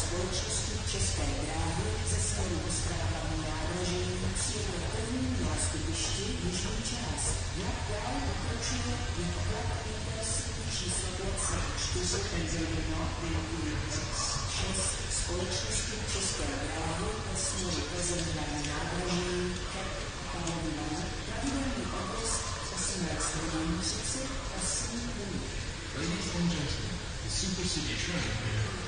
společnosti České dráhy ze směru Ostrava nádraží cíle první nástupišti jižní část. Jak dál pokračuje jako vlak Intercity číslo 24 Penzolino Vinkulice 6 společnosti České dráhy ve směru Plzeň hlavní nádraží Kep Palovina pravidelný odvoz 18 hodin 38 minut. Ladies and gentlemen, the Super City train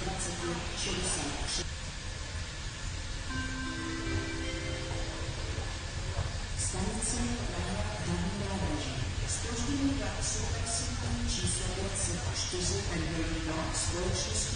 2060. Станция Рая Даниловича. Спущены как суток суток числятся, что за кальвелина 106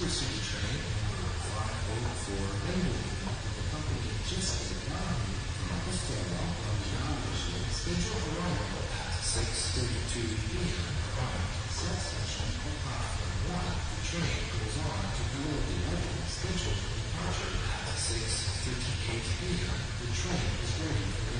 delayed Super City train number 504 Engelberg of the company just arrived from Ostrava on the Nádraží scheduled arrival at 6.32 p.m. arrived subsection of platform 1. The train goes on to Below 11 scheduled departure at 6.38 p.m. The train is ready for